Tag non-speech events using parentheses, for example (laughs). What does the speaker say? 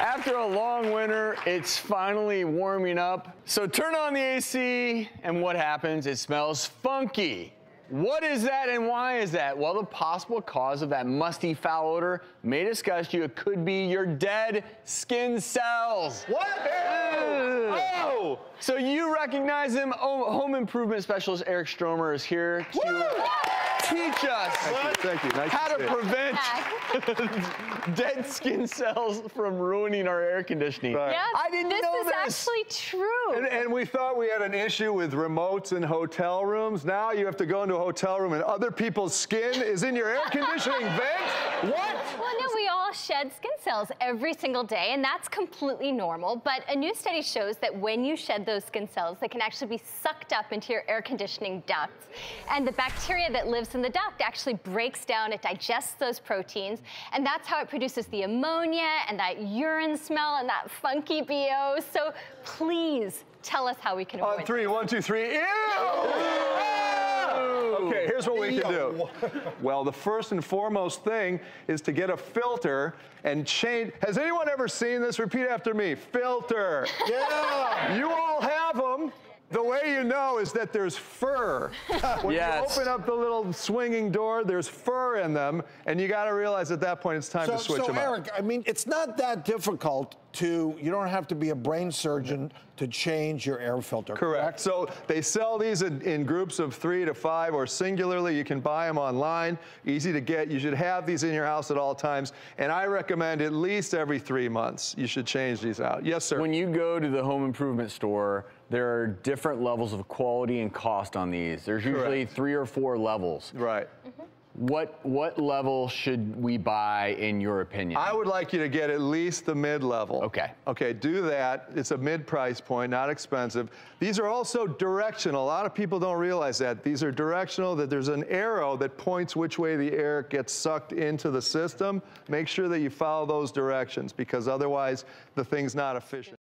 After a long winter, it's finally warming up. So turn on the AC, and what happens? It smells funky. What is that and why is that? Well, the possible cause of that musty foul odor may disgust you. It could be your dead skin cells. What? Oh! So you recognize him? Oh, home improvement specialist Eric Stromer is here to teach us Thank you. Nice how to to prevent (laughs) dead skin cells from ruining our air conditioning. Right. Yes, I didn't this know is this. actually true. And, and we thought we had an issue with remotes in hotel rooms. Now you have to go into a hotel room and other people's skin is in your air conditioning vent? What? Well, no, we all shed skin cells every single day, and that's completely normal. But a new study shows that when you shed those skin cells, they can actually be sucked up into your air conditioning ducts. And the bacteria that lives in the duct actually breaks down, it digests those proteins, and that's how it produces the ammonia and that urine smell and that funky BO. So please tell us how we can avoid On three, one, two, three. Ew! Okay, here's what we can do. (laughs) Well, the first and foremost thing is to get a filter and change. Has anyone ever seen this? Repeat after me. Filter. Yeah. You all have them. The way you know is that there's fur. (laughs) When Yes. you open up the little swinging door, there's fur in them, and you got to realize at that point it's time So, to switch so them out. So Eric, I mean, it's not that difficult to, you don't have to be a brain surgeon to change your air filter. Correct. So they sell these in, in groups of three to five or singularly. You can buy them online, easy to get. You should have these in your house at all times. And I recommend at least every three months you should change these out. Yes, sir. When you go to the home improvement store, there are different levels of quality and cost on these. There's usually Correct. three or four levels. right. Mm-hmm. What what level should we buy in your opinion? I would like you to get at least the mid level. Okay. Okay, do that. It's a mid price point, not expensive. These are also directional. A lot of people don't realize that. These are directional, that there's an arrow that points which way the air gets sucked into the system. Make sure that you follow those directions because otherwise the thing's not efficient.